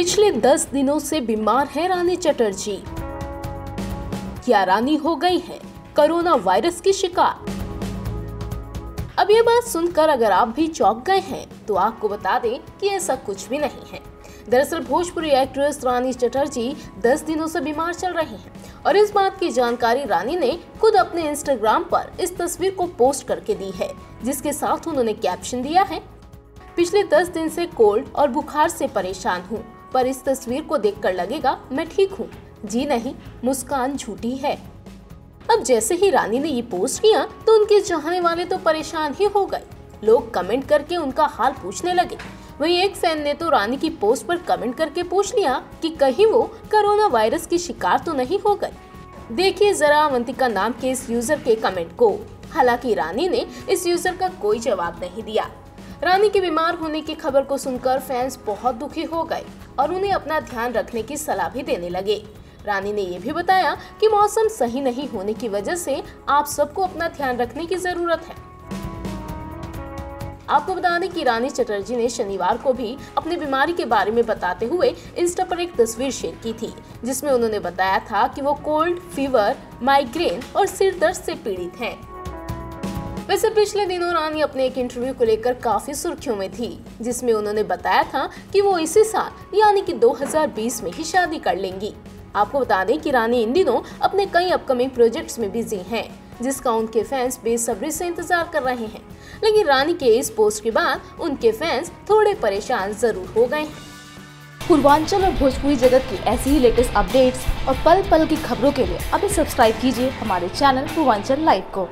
पिछले 10 दिनों से बीमार है रानी चटर्जी। क्या रानी हो गई है कोरोना वायरस की शिकार? अब ये बात सुनकर अगर आप भी चौंक गए हैं तो आपको बता दें कि ऐसा कुछ भी नहीं है। दरअसल भोजपुरी एक्ट्रेस रानी चटर्जी 10 दिनों से बीमार चल रही हैं और इस बात की जानकारी रानी ने खुद अपने इंस्टाग्राम पर इस तस्वीर को पोस्ट करके दी है, जिसके साथ उन्होंने कैप्शन दिया है, पिछले 10 दिन से कोल्ड और बुखार से परेशान हूँ। पर इस तस्वीर को देखकर लगेगा, मैं ठीक हूँ। जी नहीं, मुस्कान झूठी है। अब जैसे ही रानी ने ये पोस्ट किया तो उनके चाहने वाले तो परेशान ही हो गए। लोग कमेंट करके उनका हाल पूछने लगे। वहीं एक फ़ैन ने तो रानी की पोस्ट पर कमेंट करके पूछ लिया कि कहीं वो कोरोना वायरस की शिकार तो नहीं हो गए। देखिए जरा अवंतिका नाम के इस यूज़र के कमेंट को। हालाँकि रानी ने इस यूज़र का कोई जवाब नहीं दिया। रानी के बीमार होने की खबर को सुनकर फैंस बहुत दुखी हो गए और उन्हें अपना ध्यान रखने की सलाह भी देने लगे रानी ने यह भी बताया कि मौसम सही नहीं होने की वजह से आप सबको अपना ध्यान रखने की ज़रूरत है आपको बता दें कि रानी चटर्जी ने शनिवार को भी अपनी बीमारी के बारे में बताते हुए इंस्टा पर एक तस्वीर शेयर की थी, जिसमें उन्होंने बताया था कि वो कोल्ड, फीवर, माइग्रेन और सिर दर्द से पीड़ित हैं। वैसे पिछले दिनों रानी अपने एक इंटरव्यू को लेकर काफ़ी सुर्खियों में थी, जिसमें उन्होंने बताया था कि वो इसी साल, यानी कि 2020 में ही शादी कर लेंगी। आपको बता दें कि रानी इन दिनों अपने कई अपकमिंग प्रोजेक्ट्स में बिज़ी हैं, जिसका उनके फैंस बेसब्री से इंतज़ार कर रहे हैं। लेकिन रानी के इस पोस्ट के बाद उनके फैंस थोड़े परेशान ज़रूर हो गए पूर्वांचल और भोजपुरी जगत की ऐसी ही लेटेस्ट अपडेट्स और पल पल की खबरों के लिए अभी सब्सक्राइब कीजिए हमारे चैनल पूर्वांचल लाइव को।